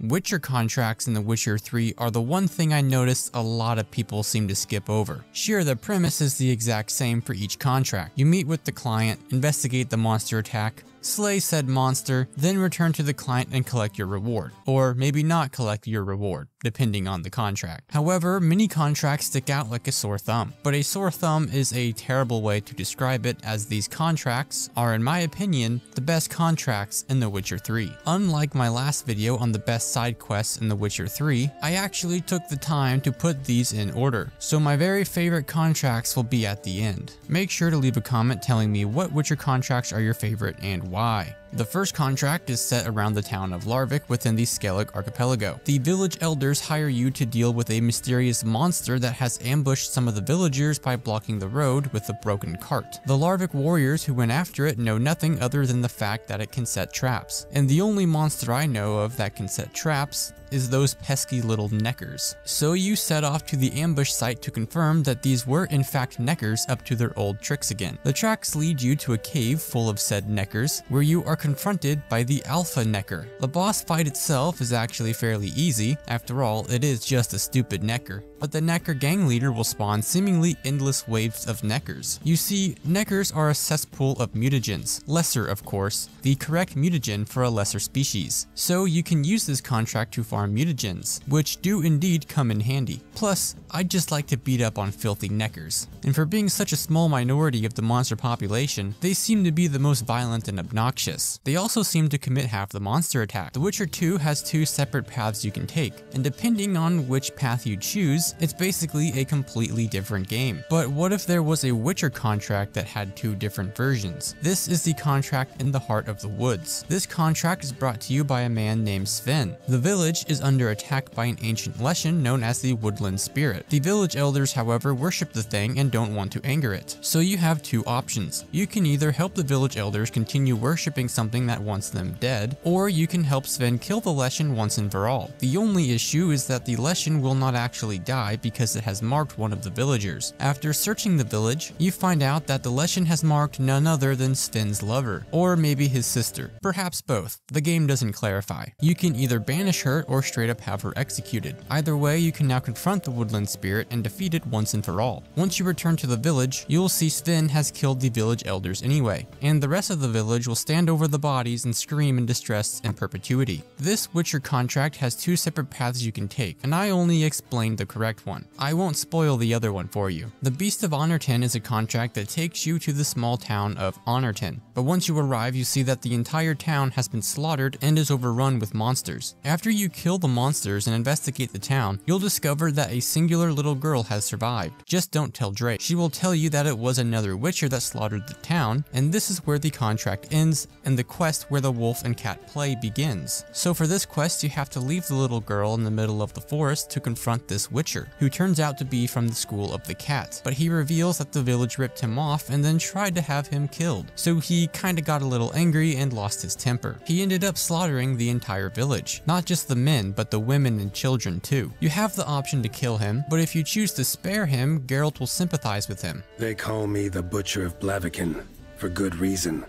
Witcher contracts in The Witcher 3 are the one thing I noticed a lot of people seem to skip over. Sure, the premise is the exact same for each contract. You meet with the client, investigate the monster attack, slay said monster, then return to the client and collect your reward. Or maybe not collect your reward, depending on the contract. However, many contracts stick out like a sore thumb. But a sore thumb is a terrible way to describe it as these contracts are, in my opinion, the best contracts in The Witcher 3. Unlike my last video on the best side quests in The Witcher 3, I actually took the time to put these in order. So my very favorite contracts will be at the end. Make sure to leave a comment telling me what Witcher contracts are your favorite and why. The first contract is set around the town of Larvik within the Skellig archipelago. The village elders hire you to deal with a mysterious monster that has ambushed some of the villagers by blocking the road with a broken cart. The Larvik warriors who went after it know nothing other than the fact that it can set traps. And the only monster I know of that can set traps is those pesky little neckers. So you set off to the ambush site to confirm that these were in fact neckers up to their old tricks again. The tracks lead you to a cave full of said neckers where you are confronted by the Alpha Necker. The boss fight itself is actually fairly easy, after all it is just a stupid necker but the Necker gang leader will spawn seemingly endless waves of Neckers. You see, Neckers are a cesspool of mutagens, lesser of course, the correct mutagen for a lesser species. So you can use this contract to farm mutagens, which do indeed come in handy. Plus, I'd just like to beat up on filthy Neckers. And for being such a small minority of the monster population, they seem to be the most violent and obnoxious. They also seem to commit half the monster attack. The Witcher 2 has two separate paths you can take, and depending on which path you choose, it's basically a completely different game. But what if there was a Witcher contract that had two different versions? This is the contract in the heart of the woods. This contract is brought to you by a man named Sven. The village is under attack by an ancient Leshen known as the Woodland Spirit. The village elders, however, worship the thing and don't want to anger it. So you have two options. You can either help the village elders continue worshipping something that wants them dead, or you can help Sven kill the Leshen once and for all. The only issue is that the Leshen will not actually die because it has marked one of the villagers. After searching the village, you find out that the Leshen has marked none other than Sven's lover, or maybe his sister, perhaps both. The game doesn't clarify. You can either banish her or straight up have her executed. Either way, you can now confront the woodland spirit and defeat it once and for all. Once you return to the village, you will see Sven has killed the village elders anyway, and the rest of the village will stand over the bodies and scream in distress in perpetuity. This Witcher contract has two separate paths you can take, and I only explained the correct correct one. I won't spoil the other one for you. The Beast of Honorton is a contract that takes you to the small town of Honorton, but once you arrive you see that the entire town has been slaughtered and is overrun with monsters. After you kill the monsters and investigate the town, you'll discover that a singular little girl has survived. Just don't tell Drake. She will tell you that it was another Witcher that slaughtered the town, and this is where the contract ends and the quest where the wolf and cat play begins. So for this quest you have to leave the little girl in the middle of the forest to confront this Witcher who turns out to be from the school of the cat. But he reveals that the village ripped him off and then tried to have him killed. So he kinda got a little angry and lost his temper. He ended up slaughtering the entire village. Not just the men, but the women and children too. You have the option to kill him, but if you choose to spare him, Geralt will sympathize with him. They call me the Butcher of Blaviken, for good reason.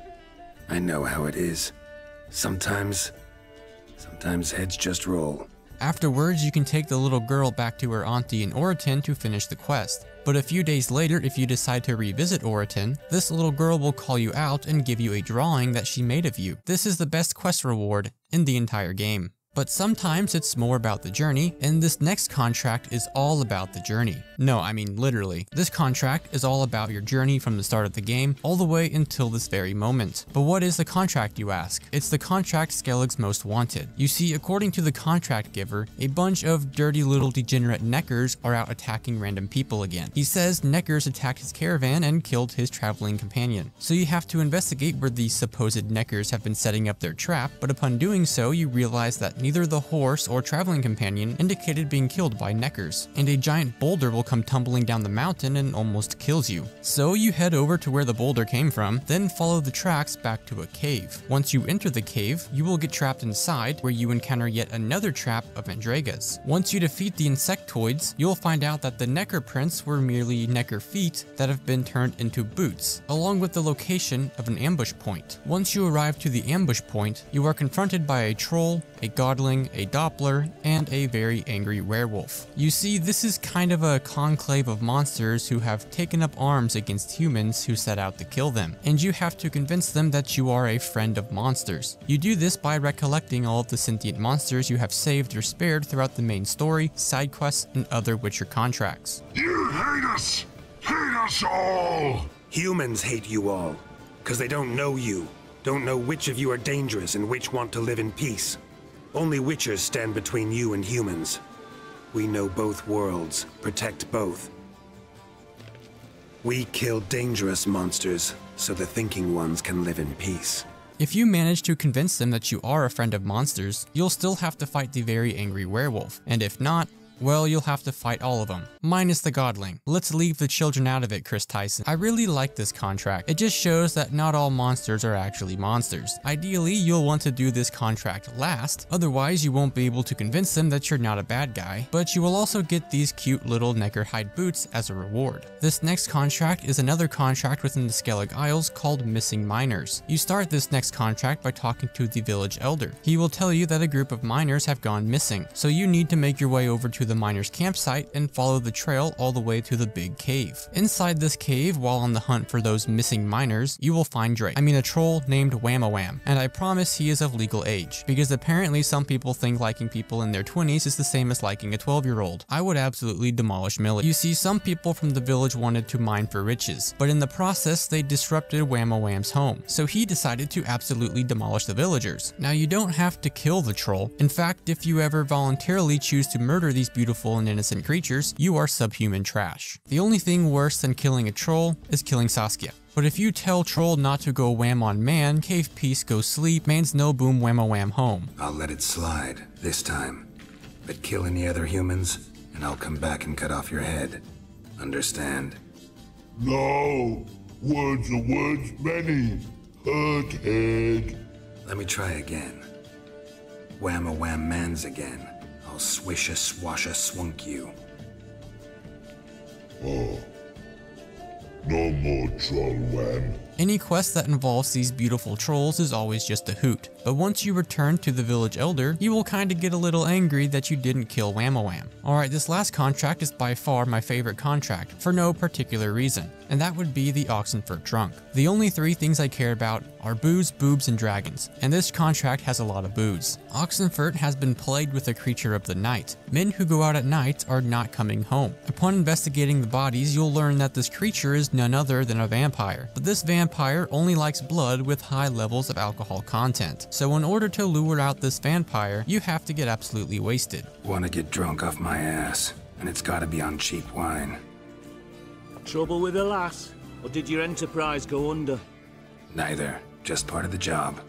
I know how it is. Sometimes, sometimes heads just roll. Afterwards, you can take the little girl back to her auntie in Oreton to finish the quest. But a few days later, if you decide to revisit Oreton, this little girl will call you out and give you a drawing that she made of you. This is the best quest reward in the entire game. But sometimes it's more about the journey, and this next contract is all about the journey. No, I mean literally. This contract is all about your journey from the start of the game all the way until this very moment. But what is the contract you ask? It's the contract Skellig's most wanted. You see, according to the contract giver, a bunch of dirty little degenerate Neckers are out attacking random people again. He says Neckers attacked his caravan and killed his traveling companion. So you have to investigate where these supposed Neckers have been setting up their trap, but upon doing so, you realize that neither the horse or traveling companion indicated being killed by Neckers, and a giant boulder will come tumbling down the mountain and almost kills you. So you head over to where the boulder came from, then follow the tracks back to a cave. Once you enter the cave, you will get trapped inside where you encounter yet another trap of Endregas. Once you defeat the insectoids, you'll find out that the Necker prints were merely Necker feet that have been turned into boots, along with the location of an ambush point. Once you arrive to the ambush point, you are confronted by a troll, a godling, a doppler, and a very angry werewolf. You see, this is kind of a conclave of monsters who have taken up arms against humans who set out to kill them, and you have to convince them that you are a friend of monsters. You do this by recollecting all of the sentient monsters you have saved or spared throughout the main story, side quests, and other Witcher contracts. You hate us! Hate us all! Humans hate you all, because they don't know you, don't know which of you are dangerous and which want to live in peace. Only Witchers stand between you and humans. We know both worlds, protect both. We kill dangerous monsters, so the thinking ones can live in peace. If you manage to convince them that you are a friend of monsters, you'll still have to fight the very angry werewolf, and if not, well, you'll have to fight all of them, minus the Godling. Let's leave the children out of it, Chris Tyson. I really like this contract. It just shows that not all monsters are actually monsters. Ideally, you'll want to do this contract last, otherwise you won't be able to convince them that you're not a bad guy, but you will also get these cute little Neckarhide boots as a reward. This next contract is another contract within the Skellig Isles called Missing Miners. You start this next contract by talking to the village elder. He will tell you that a group of miners have gone missing, so you need to make your way over to the miner's campsite and follow the trail all the way to the big cave. Inside this cave, while on the hunt for those missing miners, you will find Drake. I mean a troll named Wham-a-Wham, and I promise he is of legal age, because apparently some people think liking people in their 20s is the same as liking a 12 year old. I would absolutely demolish Millie. You see, some people from the village wanted to mine for riches, but in the process they disrupted Wham-a-Wham's home, so he decided to absolutely demolish the villagers. Now you don't have to kill the troll, in fact if you ever voluntarily choose to murder these beautiful and innocent creatures, you are subhuman trash. The only thing worse than killing a troll is killing Saskia. But if you tell Troll not to go wham on man, cave peace go sleep, man's no boom wham a wham home. I'll let it slide, this time. But kill any other humans, and I'll come back and cut off your head. Understand? No! Words are words many. Hurt head. Let me try again. Wham a wham mans again. Swish a swash a swunk you. Oh. No more troll wham. Any quest that involves these beautiful trolls is always just a hoot, but once you return to the village elder, you will kinda get a little angry that you didn't kill Wham-a-Wham. Alright, this last contract is by far my favorite contract, for no particular reason, and that would be the Oxenfurt Drunk. The only three things I care about are booze, boobs, and dragons, and this contract has a lot of booze. Oxenfurt has been plagued with a creature of the night. Men who go out at night are not coming home. Upon investigating the bodies, you'll learn that this creature is none other than a vampire, but this vampire only likes blood with high levels of alcohol content. So in order to lure out this vampire, you have to get absolutely wasted. Wanna get drunk off my ass, and it's gotta be on cheap wine. Trouble with the lass? Or did your enterprise go under? Neither, just part of the job.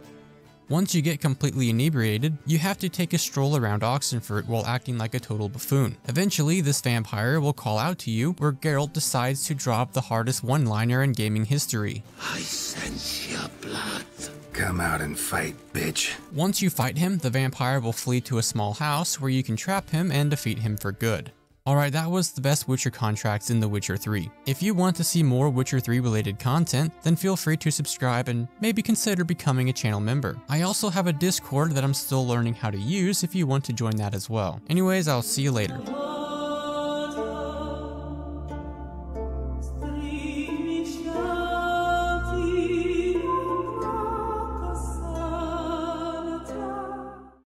Once you get completely inebriated, you have to take a stroll around Oxenfurt while acting like a total buffoon. Eventually, this vampire will call out to you where Geralt decides to drop the hardest one-liner in gaming history. I sense your blood. Come out and fight, bitch. Once you fight him, the vampire will flee to a small house where you can trap him and defeat him for good. Alright, that was the best Witcher contracts in The Witcher 3. If you want to see more Witcher 3 related content, then feel free to subscribe and maybe consider becoming a channel member. I also have a Discord that I'm still learning how to use if you want to join that as well. Anyways, I'll see you later.